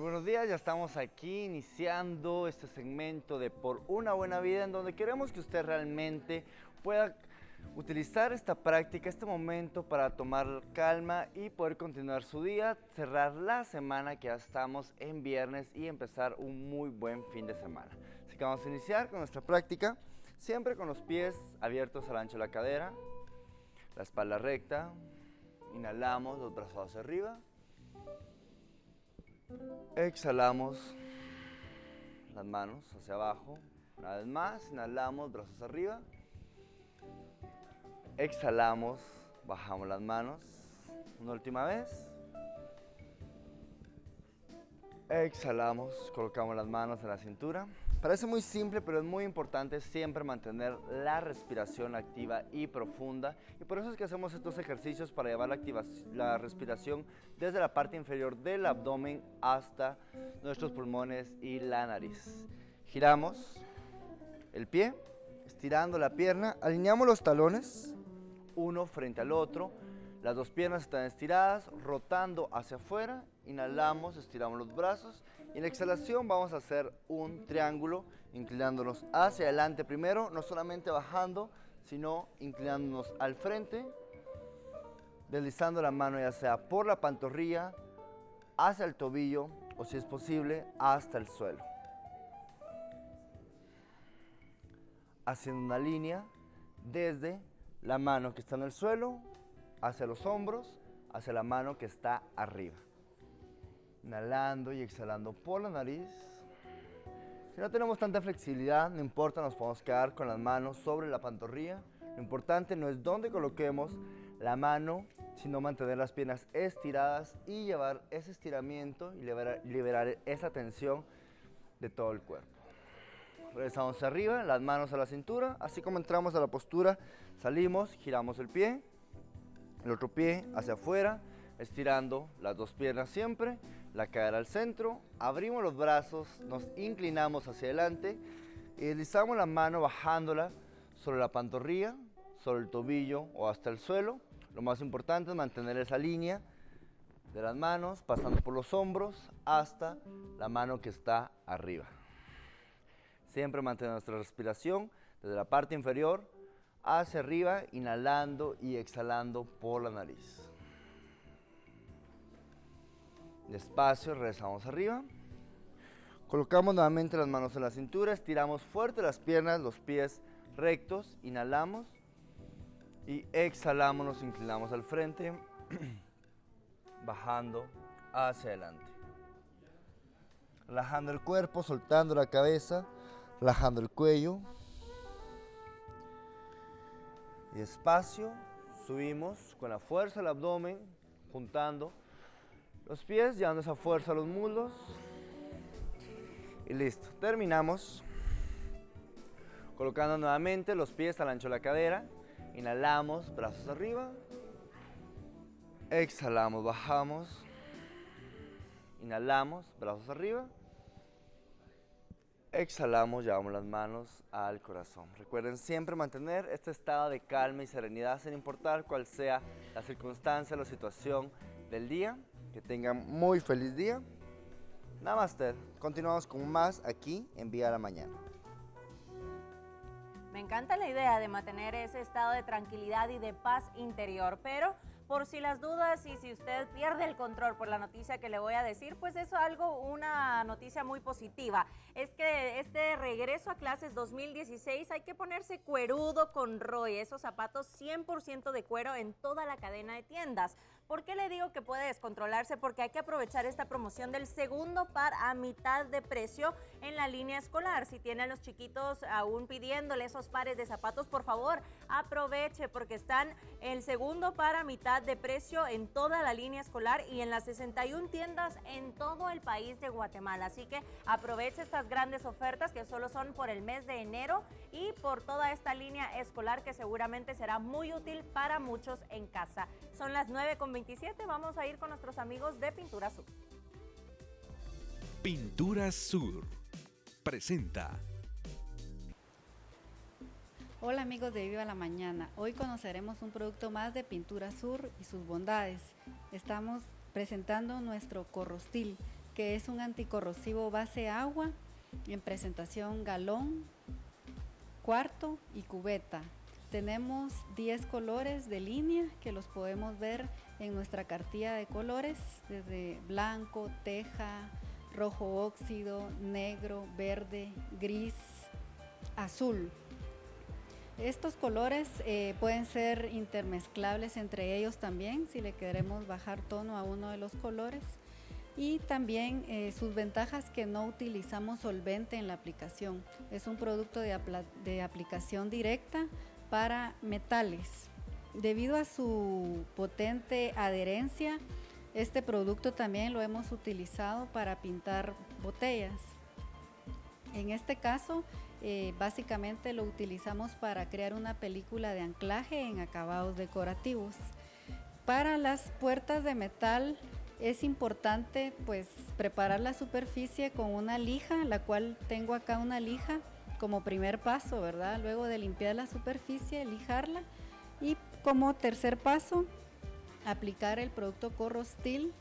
Buenos días, ya estamos aquí iniciando este segmento de Por una buena vida en donde queremos que usted realmente pueda utilizar esta práctica, este momento para tomar calma y poder continuar su día, cerrar la semana que ya estamos en viernes y empezar un muy buen fin de semana. Así que vamos a iniciar con nuestra práctica, siempre con los pies abiertos al ancho de la cadera, la espalda recta, inhalamos los brazos hacia arriba, exhalamos las manos hacia abajo, una vez más, inhalamos brazos arriba, Exhalamos, bajamos las manos. Una última vez. Exhalamos, colocamos las manos en la cintura. Parece muy simple, pero es muy importante siempre mantener la respiración activa y profunda. Y por eso es que hacemos estos ejercicios para llevar la, la respiración desde la parte inferior del abdomen hasta nuestros pulmones y la nariz. Giramos el pie, estirando la pierna, alineamos los talones uno frente al otro. Las dos piernas están estiradas, rotando hacia afuera. Inhalamos, estiramos los brazos. Y en la exhalación vamos a hacer un triángulo, inclinándonos hacia adelante primero, no solamente bajando, sino inclinándonos al frente, deslizando la mano ya sea por la pantorrilla, hacia el tobillo o si es posible, hasta el suelo. Haciendo una línea desde la mano que está en el suelo, hacia los hombros, hacia la mano que está arriba. Inhalando y exhalando por la nariz. Si no tenemos tanta flexibilidad, no importa, nos podemos quedar con las manos sobre la pantorrilla. Lo importante no es dónde coloquemos la mano, sino mantener las piernas estiradas y llevar ese estiramiento y liberar, liberar esa tensión de todo el cuerpo. Regresamos arriba, las manos a la cintura, así como entramos a la postura, salimos, giramos el pie, el otro pie hacia afuera, estirando las dos piernas siempre, la cadera al centro, abrimos los brazos, nos inclinamos hacia adelante y deslizamos la mano bajándola sobre la pantorrilla, sobre el tobillo o hasta el suelo. Lo más importante es mantener esa línea de las manos, pasando por los hombros hasta la mano que está arriba. Siempre mantener nuestra respiración desde la parte inferior hacia arriba, inhalando y exhalando por la nariz. Despacio, regresamos arriba. Colocamos nuevamente las manos en la cintura, estiramos fuerte las piernas, los pies rectos, inhalamos y exhalamos, nos inclinamos al frente, bajando hacia adelante. Relajando el cuerpo, soltando la cabeza relajando el cuello. Y despacio subimos con la fuerza del abdomen, juntando los pies, llevando esa fuerza a los muslos. Y listo, terminamos. Colocando nuevamente los pies al ancho de la cadera. Inhalamos, brazos arriba. Exhalamos, bajamos. Inhalamos, brazos arriba. Exhalamos, llevamos las manos al corazón. Recuerden siempre mantener este estado de calma y serenidad sin importar cuál sea la circunstancia, la situación del día. Que tengan muy feliz día. Namaste. Continuamos con más aquí en Vía a la Mañana. Me encanta la idea de mantener ese estado de tranquilidad y de paz interior, pero por si las dudas y si usted pierde el control por la noticia que le voy a decir, pues es algo, una noticia muy positiva. Es que este regreso a clases 2016 hay que ponerse cuerudo con Roy, esos zapatos 100% de cuero en toda la cadena de tiendas. ¿Por qué le digo que puede descontrolarse? Porque hay que aprovechar esta promoción del segundo par a mitad de precio en la línea escolar. Si tienen a los chiquitos aún pidiéndole esos pares de zapatos, por favor, aproveche porque están el segundo par a mitad de precio en toda la línea escolar y en las 61 tiendas en todo el país de Guatemala. Así que aproveche estas grandes ofertas que solo son por el mes de enero y por toda esta línea escolar que seguramente será muy útil para muchos en casa. Son las 9.27, vamos a ir con nuestros amigos de Pintura Sur. Pintura Sur presenta Hola amigos de Viva la Mañana, hoy conoceremos un producto más de Pintura Sur y sus bondades. Estamos presentando nuestro corrostil, que es un anticorrosivo base agua en presentación galón, cuarto y cubeta. Tenemos 10 colores de línea que los podemos ver en nuestra cartilla de colores, desde blanco, teja, rojo óxido, negro, verde, gris, azul. Estos colores eh, pueden ser intermezclables entre ellos también si le queremos bajar tono a uno de los colores. Y también eh, sus ventajas que no utilizamos solvente en la aplicación. Es un producto de, de aplicación directa para metales. Debido a su potente adherencia, este producto también lo hemos utilizado para pintar botellas. En este caso, eh, básicamente lo utilizamos para crear una película de anclaje en acabados decorativos. Para las puertas de metal es importante pues preparar la superficie con una lija, la cual tengo acá una lija como primer paso, ¿verdad? Luego de limpiar la superficie, lijarla y como tercer paso aplicar el producto Corrostil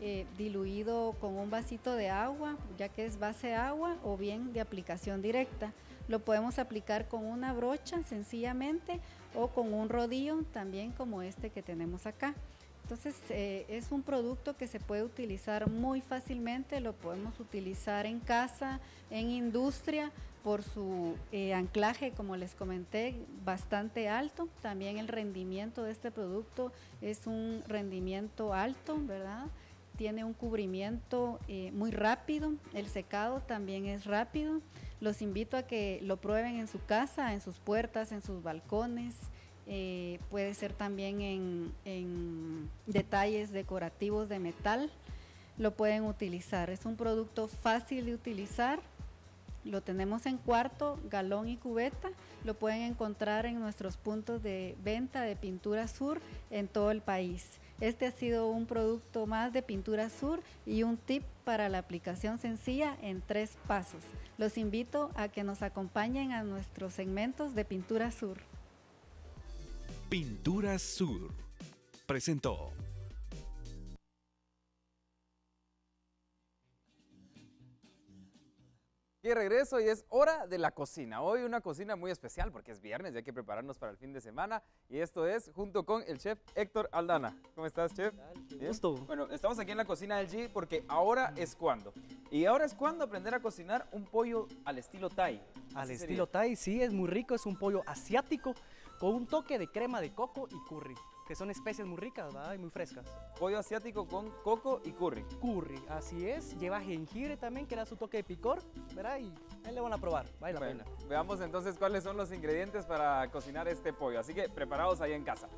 eh, diluido con un vasito de agua, ya que es base agua o bien de aplicación directa. Lo podemos aplicar con una brocha sencillamente o con un rodillo también como este que tenemos acá. Entonces eh, es un producto que se puede utilizar muy fácilmente, lo podemos utilizar en casa, en industria, por su eh, anclaje, como les comenté, bastante alto. También el rendimiento de este producto es un rendimiento alto, ¿verdad? Tiene un cubrimiento eh, muy rápido, el secado también es rápido. Los invito a que lo prueben en su casa, en sus puertas, en sus balcones. Eh, puede ser también en, en detalles decorativos de metal. Lo pueden utilizar. Es un producto fácil de utilizar. Lo tenemos en cuarto, galón y cubeta. Lo pueden encontrar en nuestros puntos de venta de Pintura Sur en todo el país. Este ha sido un producto más de Pintura Sur y un tip para la aplicación sencilla en tres pasos. Los invito a que nos acompañen a nuestros segmentos de Pintura Sur. Pintura Sur presentó. Y regreso y es hora de la cocina. Hoy una cocina muy especial porque es viernes y hay que prepararnos para el fin de semana. Y esto es junto con el chef Héctor Aldana. ¿Cómo estás, chef? ¿Bien? Gusto. Bueno, estamos aquí en la cocina del G porque ahora es cuando. Y ahora es cuando aprender a cocinar un pollo al estilo Thai. Al estilo Thai, sí, es muy rico. Es un pollo asiático con un toque de crema de coco y curry que son especies muy ricas, ¿verdad? Y muy frescas. Pollo asiático con coco y curry. Curry, así es. Lleva jengibre también, que da su toque de picor, ¿verdad? Y ahí le van a probar, vale la pena. Veamos entonces cuáles son los ingredientes para cocinar este pollo. Así que preparados ahí en casa.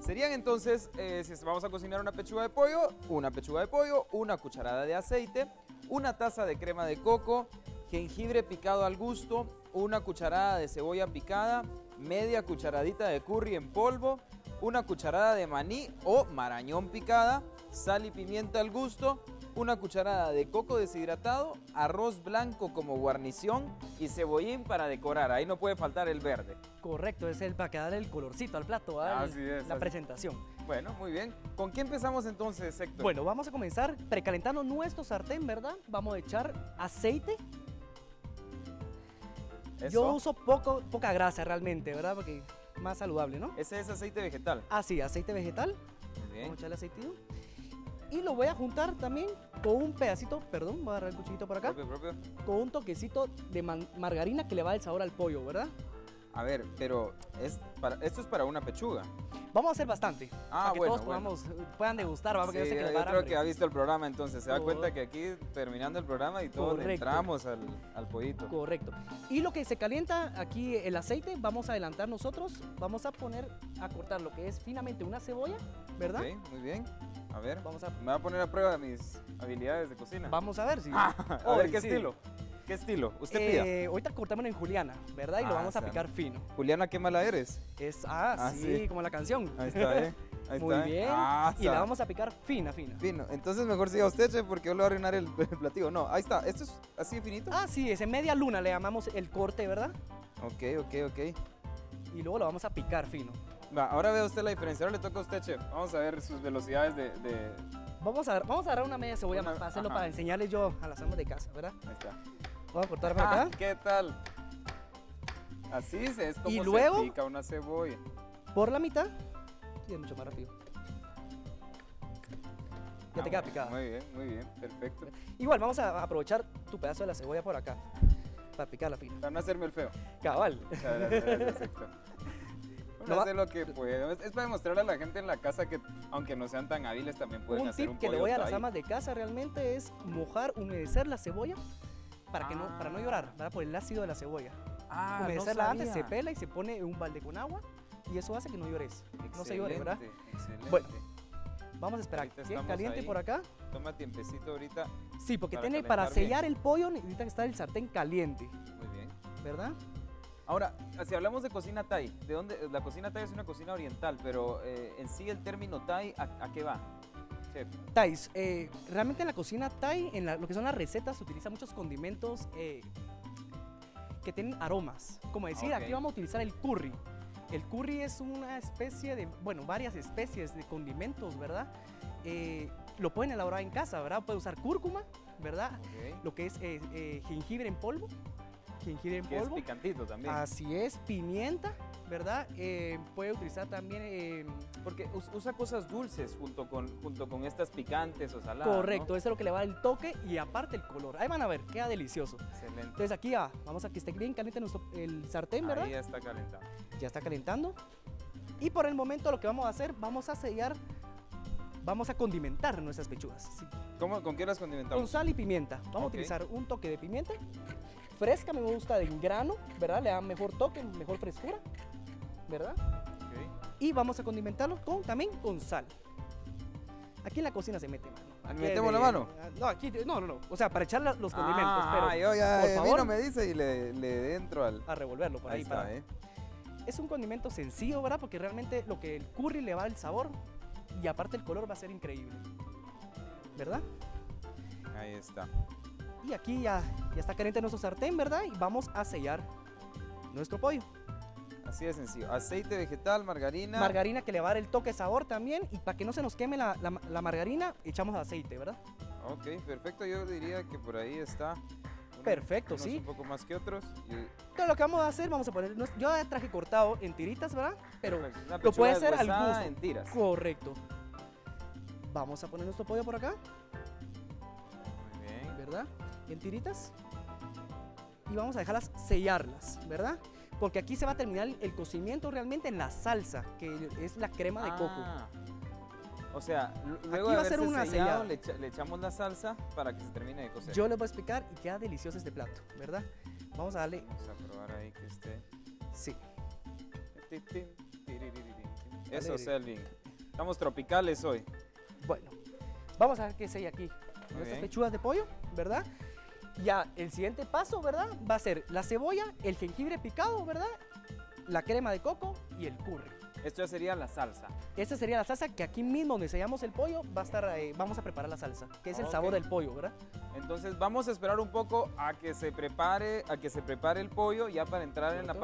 Serían entonces, eh, si vamos a cocinar una pechuga de pollo, una pechuga de pollo, una cucharada de aceite, una taza de crema de coco, jengibre picado al gusto, una cucharada de cebolla picada, media cucharadita de curry en polvo, una cucharada de maní o marañón picada, sal y pimienta al gusto, una cucharada de coco deshidratado, arroz blanco como guarnición y cebollín para decorar. Ahí no puede faltar el verde. Correcto, es el para que darle el colorcito al plato, así es, la presentación. Bueno, muy bien. ¿Con qué empezamos entonces, Héctor? Bueno, vamos a comenzar precalentando nuestro sartén, ¿verdad? Vamos a echar aceite. Yo uso poco, poca grasa realmente, ¿verdad? Porque más saludable, ¿no? Ese es aceite vegetal. Ah, sí, aceite vegetal. Bien. Vamos a echarle aceitito. Y lo voy a juntar también con un pedacito, perdón, voy a agarrar el cuchillito por acá. Propio, propio. Con un toquecito de margarina que le va el sabor al pollo, ¿verdad? A ver, pero es para, esto es para una pechuga. Vamos a hacer bastante. Ah, para que bueno, todos podamos, puedan degustar. ¿va? Sí, yo, yo creo que ha visto el programa entonces. Se da cuenta que aquí terminando el programa y todos entramos al, al, pollito. Correcto. Y lo que se calienta aquí el aceite, vamos a adelantar nosotros. Vamos a poner a cortar lo que es finamente una cebolla, ¿verdad? Ok, muy bien. A ver, vamos a... me voy a poner a prueba mis habilidades de cocina. Vamos a ver si... a ver, ¿qué estilo? ¿Qué estilo? ¿Usted eh, pida? Ahorita cortamos en juliana, ¿verdad? Y Ah, lo vamos a o sea, picar fino. Juliana, qué mala eres. Es, ah, Ah, sí, sí. como la canción. Ahí está, ¿eh? Ahí Muy está, ¿eh? bien. Ah, y la vamos a picar fina, fina. Fino. Entonces mejor siga usted, chef, porque yo le voy a arruinar el, el platillo. No, ahí está. ¿Esto es así finito? Ah, sí, es en media luna, le llamamos el corte, ¿verdad? Ok, ok, ok. Y luego lo vamos a picar fino. Va, ahora vea usted la diferencia. Ahora le toca a usted, chef. Vamos a ver sus velocidades de... de- Vamos a, vamos a agarrar una media cebolla Una- para hacerlo, ajá. para enseñarles yo a las amas de casa, ¿verdad? Ahí está. Vamos a cortar Ah, acá. ¿Qué tal? Así se- es como Y se luego- pica una cebolla. por la mitad y es mucho más rápido. Ya te queda picada. Muy bien, muy bien, perfecto. Igual, vamos a aprovechar tu pedazo de la cebolla por acá para picarla fina. Para no hacerme el feo. Cabal. Héctor. Uno Lo que puede. Es, es para demostrarle a la gente en la casa que, aunque no sean tan hábiles, también pueden Un hacer tip un que le doy a las amas de casa realmente es mojar, humedecer la cebolla para, que no, para no llorar, ¿verdad? Por el ácido de la cebolla. Ah, no Humedecerla antes, se pela y se pone en un balde con agua y eso hace que no llores. No se llore, ¿verdad? Excelente, excelente. Bueno, Vamos a esperar estamos caliente ahí. por acá. Toma tiempecito ahorita. Sí, porque Para tiene para bien. sellar el pollo necesita que estar el sartén caliente, Muy bien. ¿verdad? Ahora, si hablamos de cocina Thai, ¿de dónde? La cocina Thai es una cocina oriental, pero eh, en sí el término Thai, ¿a, a qué va? Chef. Thais, eh, realmente en la cocina Thai, en la- lo que son las recetas, se utilizan muchos condimentos eh, que tienen aromas. Como decir, aquí vamos a utilizar el curry. El curry es una especie de, bueno, varias especies de condimentos, ¿verdad? Eh, lo pueden elaborar en casa, ¿verdad? Puede usar cúrcuma, ¿verdad? Lo que es eh, jengibre en polvo. Jengibre en Que es polvo. picantito también. Así es, pimienta, ¿verdad? Eh, puede utilizar también... eh, Porque us- usa cosas dulces junto con, junto con estas picantes o saladas. ¿no? correcto, eso es lo que le va el toque y aparte el color. Ahí van a ver, queda delicioso. Excelente. Entonces aquí vamos a que esté bien caliente nuestro, el sartén, ¿verdad? Ahí ya está calentado. Ya está calentando. Y por el momento lo que vamos a hacer, vamos a sellar, vamos a condimentar nuestras pechugas. sí, ¿Cómo, ¿Con qué las Con condimentamos? sal y pimienta. Vamos a utilizar un toque de pimienta. Fresca me gusta de grano, ¿verdad? Le da mejor toque, mejor frescura, ¿verdad? Ok. Y vamos a condimentarlo con, también con sal. Aquí en la cocina se mete mano. Aquí ¿Metemos de- la mano? No, aquí, no, no, no. O sea, para echar los condimentos, Ah, pero yo ya, por favor. no me dice y le, le entro al... a revolverlo por ahí. Ahí está, para- ¿eh? Es un condimento sencillo, ¿verdad? Porque realmente lo que el curry le va el sabor y aparte el color va a ser increíble. ¿Verdad? Ahí está. Y aquí ya, ya está caliente nuestro sartén, ¿verdad? Y vamos a sellar nuestro pollo. Así de sencillo. Aceite vegetal, margarina. Margarina que le va a dar el toque de sabor también. Y para que no se nos queme la, la- la margarina, echamos aceite, ¿verdad? Ok, perfecto. Yo diría que por ahí está. Uno- Perfecto, unos sí. Un poco más que otros. y- Entonces lo que vamos a hacer, vamos a poner... Yo traje cortado en tiritas, ¿verdad? Pero lo puede hacer al gusto. en tiras. correcto. Vamos a poner nuestro pollo por acá. ¿Verdad? En tiritas. Y vamos a dejarlas sellarlas, ¿verdad? Porque aquí se va a terminar el cocimiento realmente en la salsa, que es la crema de coco. Ah, O sea, lu- luego Aquí de va a ser una sellado, le, echa- le echamos la salsa para que se termine de cocer. Yo les voy a explicar y queda delicioso este plato, ¿verdad? Vamos a darle, Vamos a probar ahí que esté. sí. Eso. Selvin. Estamos tropicales hoy. bueno. Vamos a ver qué sella aquí. Nuestras bien. pechugas de pollo, ¿verdad? Ya, el siguiente paso, ¿verdad? Va a ser la cebolla, el jengibre picado, ¿verdad? La crema de coco y el curry. Esto ya sería la salsa. Esta sería la salsa que aquí mismo donde sellamos el pollo va a estar, eh, vamos a preparar la salsa, que es el sabor del pollo, ¿verdad? Entonces vamos a esperar un poco a que se prepare, a que se prepare el pollo ya para entrar en la Correcto.